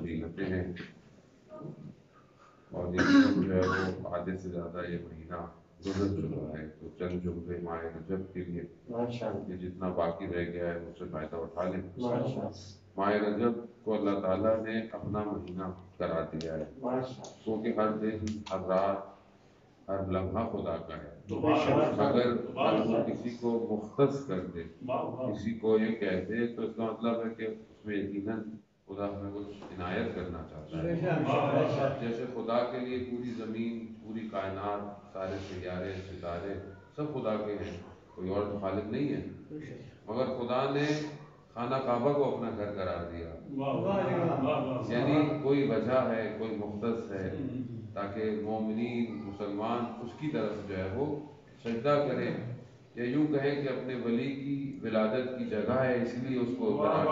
فضیلتیں ہیں۔ اور یہ جو ہے وہ آدھے سے زیادہ یہ مہینہ گزر چکا ہے۔ تو چند جملے ماہ رجب کے لیے۔ یہ جتنا باقی رہ گیا ہے اس سے فائدہ اٹھا لیں۔ ماہ رجب کو اللہ تعالیٰ نے اپنا مہینہ کرا دیا ہے۔ کیونکہ ہر دن ہر رات ہر لمحہ خدا کا ہے۔ اگر کسی کو مختص کر دے کسی کو یہ کہہ دے تو اس کا مطلب ہے کہ اس میں یقیناً خدا ہمیں کچھ عنایت کرنا چاہتا ہے۔ جیسے خدا کے لیے پوری زمین پوری کائنات سارے سیارے ستارے سب خدا کے ہیں کوئی اور تو خالق نہیں ہے۔ مگر خدا نے خانہ کعبہ کو اپنا گھر قرار دیا۔ یعنی کوئی وجہ ہے کوئی مختص ہے تاکہ مومنین مسلمان اس کی طرف جو ہے وہ سجدہ کریں۔ یا یوں کہیں کہ اپنے ولی کی ولادت کی جگہ ہے اس لیے اس کو دیا۔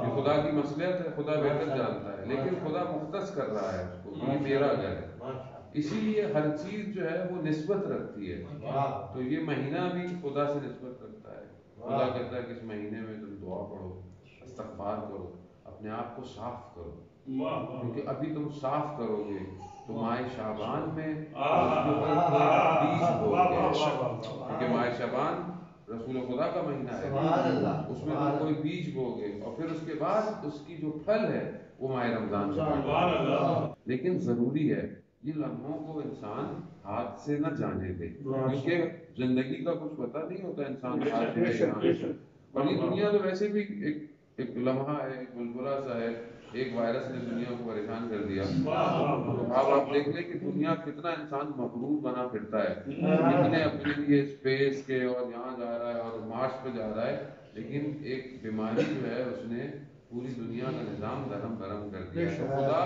کہ خدا کی مصلحت ہے خدا بہتر جانتا ہے لیکن خدا مختص کر رہا ہے اس کو یہ میرا گھر ہے۔ اسی لیے ہر چیز جو ہے وہ نسبت رکھتی ہے۔ تو یہ مہینہ بھی خدا سے نسبت رکھتا ہے۔ خدا کہتا ہے کہ اس مہینے میں تم دعا پڑھو استغفار کرو اپنے آپ کو صاف کرو۔ کیونکہ ابھی تم صاف کرو گے تو ماہ شابان میں بیج کیونکہ ماہ شابان رسول خدا کا مہینہ ہے۔ اس میں تم کوئی بیج بو گے اور پھر اس کے بعد اس کی جو پھل ہے وہ ماہ رمضان سے لیکن ضروری ہے یہ لمحوں کو انسان ہاتھ سے نہ جانے دے۔ کیونکہ زندگی کا کچھ پتہ نہیں ہوتا انسان ہاتھ سے اور یہ دنیا تو ویسے بھی ایک ایک لمحہ ہے ایک بلبلا سا ہے ایک وائرس نے دنیا کو دیا اب آپ دیکھ لیں کہ دنیا کتنا انسان مغرور بنا پھرتا ہے کتنے اپنے لیے اسپیس کے اور یہاں جا رہا ہے اور مارس پہ جا رہا ہے لیکن ایک بیماری جو ہے اس نے پوری دنیا کا نظام دھرم برم کر دیا ہے خدا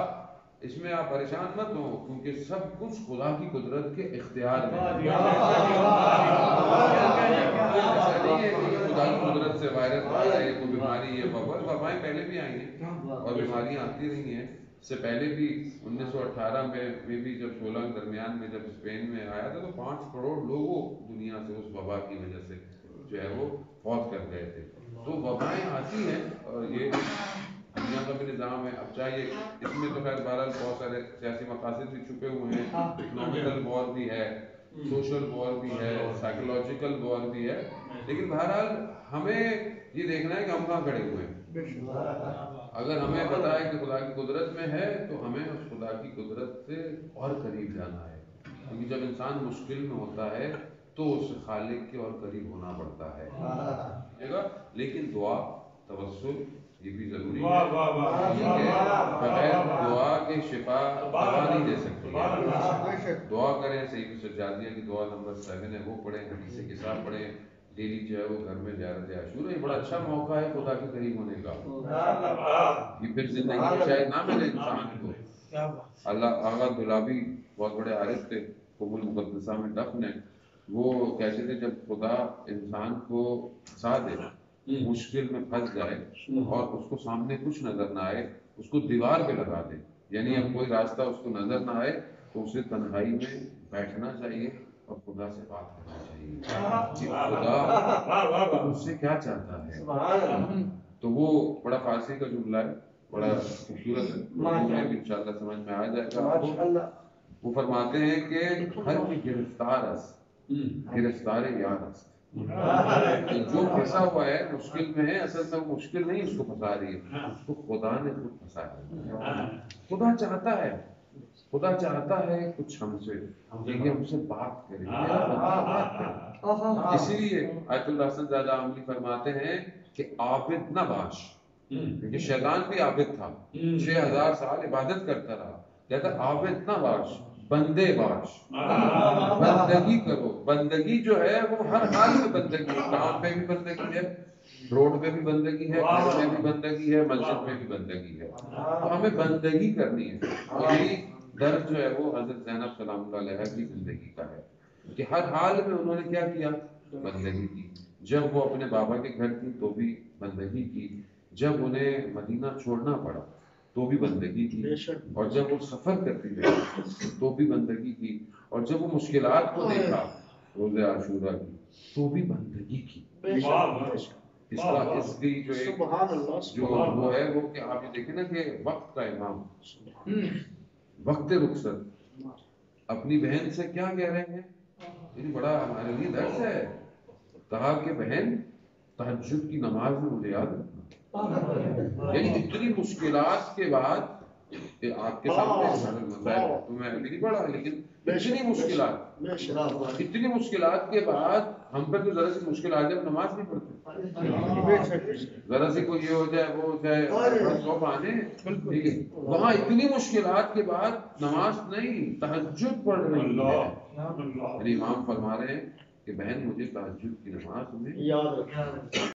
اس میں آپ پریشان مت ہو کیونکہ سب کچھ خدا کی قدرت کے اختیار میں خدا کی قدرت سے وائرس آ رہا ہے کوئی بیماری ہے وبا وبائیں پہلے بھی آئی ہیں اور بیماریاں آتی رہی ہیں سے پہلے بھی انیس سو اٹھارہ میں بھی جب سولہ کے درمیان میں جب اسپین میں آیا تھا تو پانچ کروڑ لوگوں دنیا سے اس وبا کی وجہ سے جو ہے وہ فوت کر گئے تھے۔ تو وبائیں آتی ہیں اور یہ دنیا کا بھی نظام ہے۔ اب چاہیے اس میں تو خیر بہرحال بہت سارے سیاسی مقاصد بھی چھپے ہوئے ہیں۔ اکنامیکل وار بھی ہے۔ سوشل وار بھی ہے۔ سائیکولوجیکل وار بھی ہے۔ لیکن بہرحال ہمیں یہ دیکھنا ہے کہ ہم کہاں کھڑے ہوئے ہیں۔ اگر ہمیں پتا ہے کہ خدا کی قدرت میں ہے تو ہمیں اس خدا کی قدرت سے اور قریب جانا ہے۔ کیونکہ جب انسان مشکل میں ہوتا ہے تو اس خالق کے اور قریب ہونا پڑتا ہے۔ لیکن دعا توسل یہ بھی ضروری ہے۔ بغیر دعا کے شفا دوا نہیں دے سکتی دعا کریں صحیح سجادیہ کی دعا نمبر سیون ہے وہ پڑھیں حدیث کے ساتھ پڑھیں۔ ڈیلی جو ہے وہ گھر میں زیارت عاشور، یہ بڑا اچھا موقع ہے، خدا کے قریب ہونے کا۔ یہ پھر زندگی میں شاید نہ ملے انسان کو۔ اللہ آغا دلابی بہت بڑے عارف تھے قبول مقدسہ میں دفن ہے وہ کہتے تھے، جب خدا انسان کو پھنسا دے، مشکل میں پھنس جائے اور اس کو سامنے کچھ نظر نہ آئے، اس کو دیوار پہ لگا دے۔ یعنی اب کوئی راستہ اس کو نظر نہ آئے تو اسے تنہائی میں بیٹھنا چاہیے۔ اور خدا سے بات کرنا چاہیے۔ خدا اس سے کیا چاہتا ہے؟ تو وہ بڑا فارسی کا جملہ ہے بڑا خوبصورت ہے۔ سمجھ میں آ جائے گا۔ وہ فرماتے ہیں کہ ہر گرفتار اس گرفتار یار است۔ جو پھنسا ہوا ہے مشکل میں ہے اصل میں مشکل نہیں اس کو پھنسا رہی ہے۔ اس کو خدا نے خود پھنسا ہے۔ خدا چاہتا ہے خدا چاہتا ہے کچھ ہم سے کہ ہم سے بات کرے اسی لیے آیت اللہ حسن زیادہ عملی فرماتے ہیں کہ عابد نہ باش کیونکہ شیطان بھی عابد تھا چھ ہزار سال عبادت کرتا رہا کہتا عابد نہ باش بندے باش بندگی کرو بندگی جو ہے وہ ہر حال میں بندگی ہے کام پہ بھی بندگی ہے روڈ پہ بھی بندگی ہے گھر میں بھی بندگی ہے مسجد میں بھی بندگی ہے تو ہمیں بندگی کرنی ہے اور یہی درد جو ہے وہ حضرت زینب سلام اللہ علیہ کی زندگی کا ہے۔ کہ ہر حال میں انہوں نے کیا کیا؟ بندگی کی۔ جب وہ اپنے بابا کے گھر تھی تو بھی بندگی کی جب انہیں مدینہ چھوڑنا پڑا تو بھی بندگی کی۔ اور جب وہ سفر کرتی رہی تو بھی بندگی کی۔ اور جب وہ مشکلات کو دیکھا روز عاشورہ کی تو بھی بندگی کی۔ اس کا اس کی جو ایک جو وہ ہے وہ کہ آپ یہ دیکھیں نا کہ وقت کا امام۔ وقت رخصت۔ اپنی بہن سے کیا کہہ رہے ہیں؟ یہ بڑا ہمارے لیے درس ہے۔ کہا کہ بہن تہجد کی نماز میں مجھے یاد رکھنا۔ یعنی اتنی مشکلات کے بعد آپ کے سامنے تو میں نہیں پڑھا لیکن اتنی مشکلات۔ اتنی مشکلات کے بعد ہم پہ تو ذرا سی مشکل آ جائے ہم نماز نہیں پڑھتے۔ ذرا سی کوئی یہ ہو جائے وہ ہو جائے سو ٹھیک ہے۔ وہاں اتنی مشکلات کے بعد نماز نہیں تہجد پڑھ رہی ہے۔ یعنی امام فرما رہے ہیں کہ بہن مجھے تہجد کی نماز میں یاد رکھنا۔